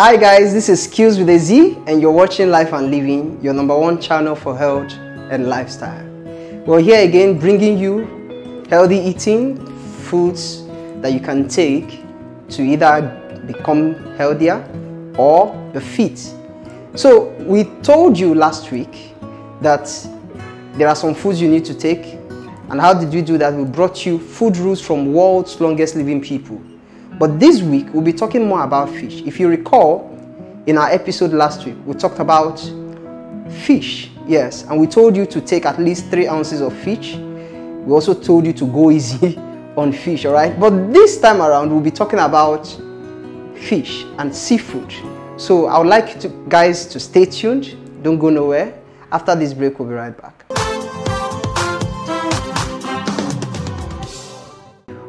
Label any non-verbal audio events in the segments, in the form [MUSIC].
Hi guys, this is Skills with a Z and you're watching Life and Living, your number one channel for health and lifestyle. We're here again bringing you healthy eating, foods that you can take to either become healthier or be fit. So we told you last week that there are some foods you need to take and how did we do that? We brought you food rules from world's longest living people. But this week, we'll be talking more about fish. If you recall, in our episode last week, we talked about fish, yes, and we told you to take at least three ounces of fish. We also told you to go [LAUGHS] easy on fish, all right? But this time around, we'll be talking about fish and seafood. So I would like you guys to stay tuned. Don't go nowhere. After this break, we'll be right back.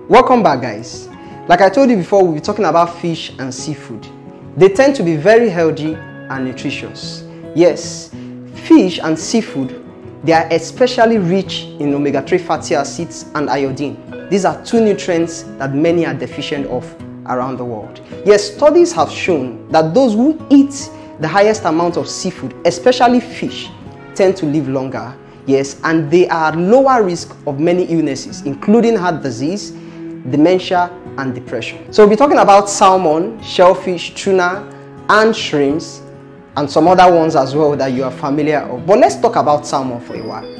Welcome back guys. Like I told you before, we'll be talking about fish and seafood. They tend to be very healthy and nutritious. Yes, fish and seafood, they are especially rich in omega-3 fatty acids and iodine. These are two nutrients that many are deficient of around the world. Yes, studies have shown that those who eat the highest amount of seafood, especially fish, tend to live longer. Yes, and they are lower risk of many illnesses, including heart disease, dementia, and depression. So we'll be talking about salmon, shellfish, tuna, and shrimps, and some other ones as well that you are familiar of. But let's talk about salmon for a while.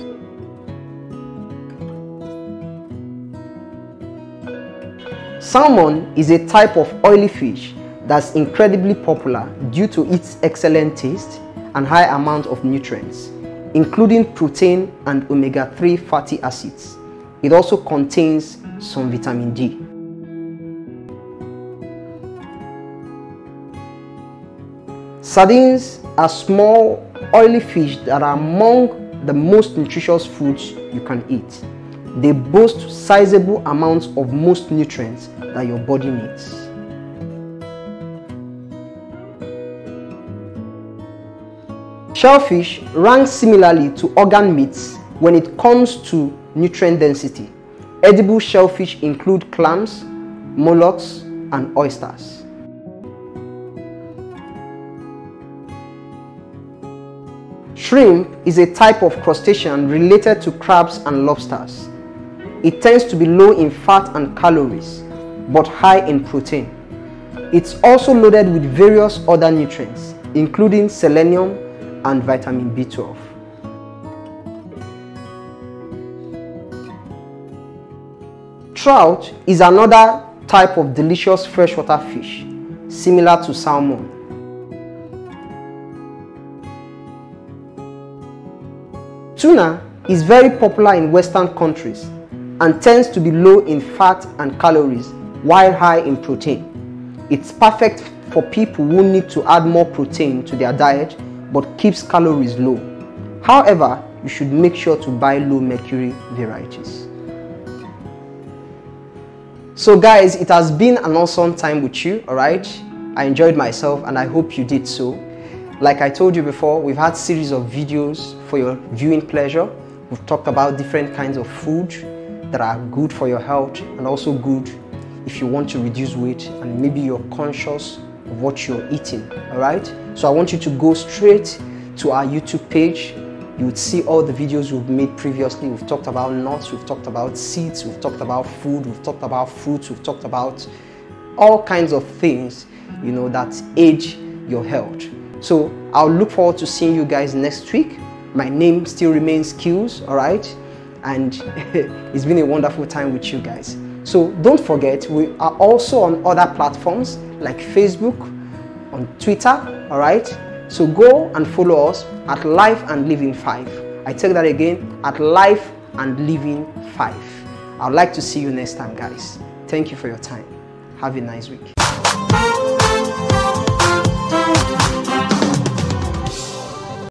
Salmon is a type of oily fish that's incredibly popular due to its excellent taste and high amount of nutrients, including protein and omega-3 fatty acids. It also contains some vitamin D. Sardines are small, oily fish that are among the most nutritious foods you can eat. They boast sizable amounts of most nutrients that your body needs. Shellfish rank similarly to organ meats when it comes to nutrient density. Edible shellfish include clams, mollusks, and oysters. Shrimp is a type of crustacean related to crabs and lobsters. It tends to be low in fat and calories, but high in protein. It's also loaded with various other nutrients, including selenium and vitamin B12. Trout is another type of delicious freshwater fish, similar to salmon. Tuna is very popular in Western countries and tends to be low in fat and calories while high in protein. It's perfect for people who need to add more protein to their diet but keeps calories low. However, you should make sure to buy low mercury varieties. So guys, it has been an awesome time with you, alright? I enjoyed myself and I hope you did so. Like I told you before, we've had series of videos for your viewing pleasure. We've talked about different kinds of food that are good for your health and also good if you want to reduce weight and maybe you're conscious of what you're eating, alright? So I want you to go straight to our YouTube page you would see all the videos we've made previously. We've talked about nuts, we've talked about seeds, we've talked about food, we've talked about fruits, we've talked about all kinds of things, you know, that age your health. So I'll look forward to seeing you guys next week. My name still remains Skills, all right? And [LAUGHS] it's been a wonderful time with you guys. So don't forget, we are also on other platforms like Facebook, on Twitter, all right? So go and follow us at Life and Living 5. I take that again at Life and Living 5. I'd like to see you next time, guys. Thank you for your time. Have a nice week.